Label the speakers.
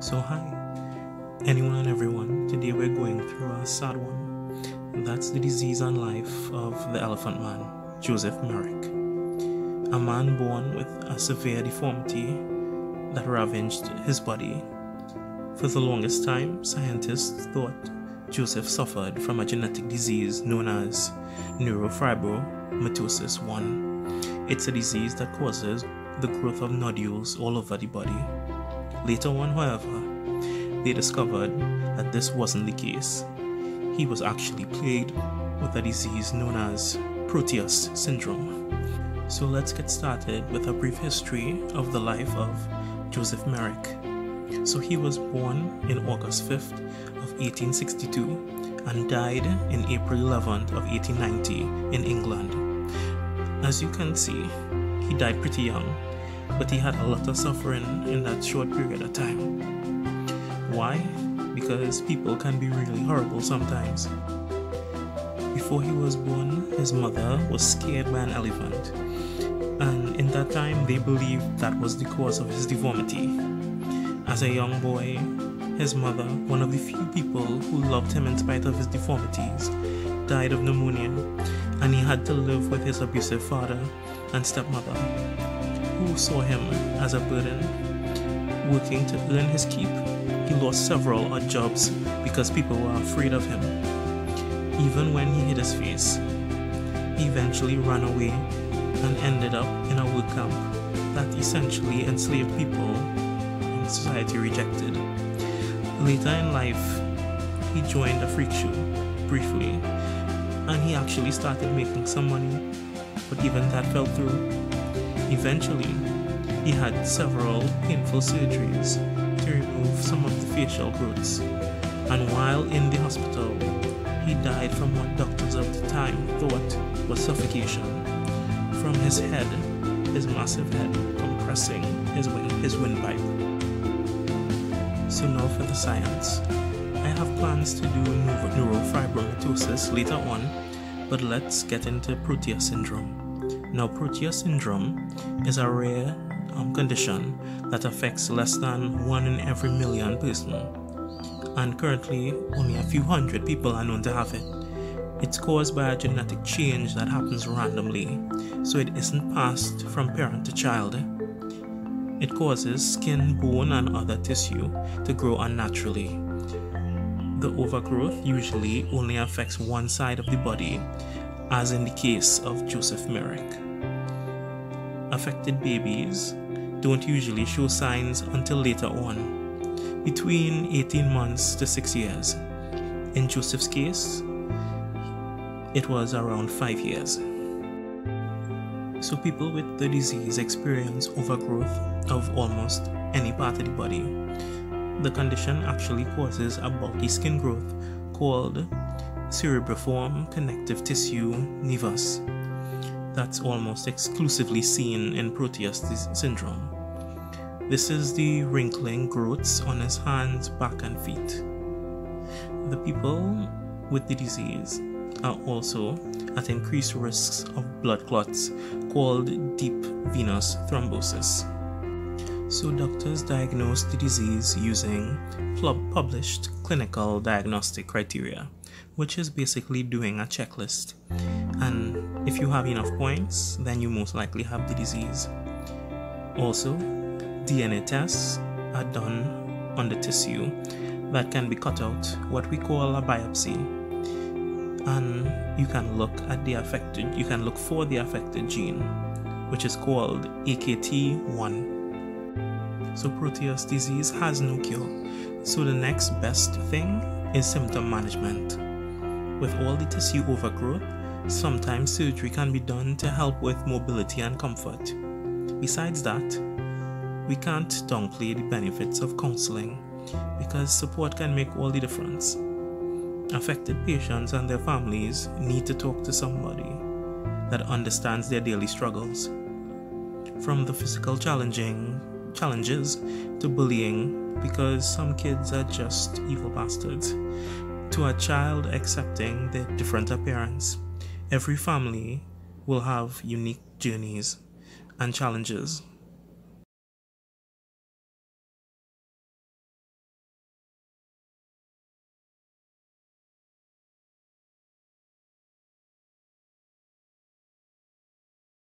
Speaker 1: So, hi, anyone and everyone. Today we're going through a sad one. That's the disease and life of the elephant man, Joseph Merrick. A man born with a severe deformity that ravaged his body. For the longest time, scientists thought Joseph suffered from a genetic disease known as neurofibromatosis 1. It's a disease that causes the growth of nodules all over the body. Later on, however, they discovered that this wasn't the case. He was actually plagued with a disease known as Proteus syndrome. So let's get started with a brief history of the life of Joseph Merrick. So he was born in August 5th of 1862 and died in April 11th of 1890 in England. As you can see, he died pretty young, but he had a lot of suffering in that short period of time. Why? Because people can be really horrible sometimes. Before he was born, his mother was scared by an elephant, and in that time they believed that was the cause of his deformity. As a young boy, his mother, one of the few people who loved him in spite of his deformities, died of pneumonia, and he had to live with his abusive father and stepmother, who saw him as a burden. Working to earn his keep, he lost several odd jobs because people were afraid of him. Even when he hid his face, he eventually ran away and ended up in a work camp that essentially enslaved people and society rejected. Later in life, he joined a freak show briefly, and he actually started making some money, but even that fell through. Eventually, he had several painful surgeries to remove some of the facial growths, and while in the hospital, he died from what doctors of the time thought was suffocation from his head, his massive head compressing his, wind, his windpipe. So now for the science. I have plans to do neurofibromatosis later on, but let's get into Proteus syndrome. Now, Proteus syndrome is a rare um, condition that affects less than one in every million person, and currently only a few hundred people are known to have it. It's caused by a genetic change that happens randomly, so it isn't passed from parent to child. It causes skin, bone, and other tissue to grow unnaturally. The overgrowth usually only affects one side of the body, as in the case of Joseph Merrick. Affected babies don't usually show signs until later on, between 18 months to 6 years. In Joseph's case, it was around 5 years. So people with the disease experience overgrowth of almost any part of the body. The condition actually causes a bulky skin growth called cerebriform connective tissue nevus. That's almost exclusively seen in Proteus syndrome. This is the wrinkling growths on his hands, back, and feet. The people with the disease are also at increased risks of blood clots called deep venous thrombosis. So, doctors diagnose the disease using published clinical diagnostic criteria, which is basically doing a checklist. And if you have enough points, then you most likely have the disease. Also, DNA tests are done on the tissue that can be cut out, what we call a biopsy, and you can look at the affected you can look for the affected gene which is called AKT1 so proteus disease has no cure so the next best thing is symptom management with all the tissue overgrowth sometimes surgery can be done to help with mobility and comfort. Besides that we can't downplay the benefits of counseling because support can make all the difference. Affected patients and their families need to talk to somebody that understands their daily struggles. From the physical challenging challenges to bullying because some kids are just evil bastards to a child accepting their different appearance. Every family will have unique journeys and challenges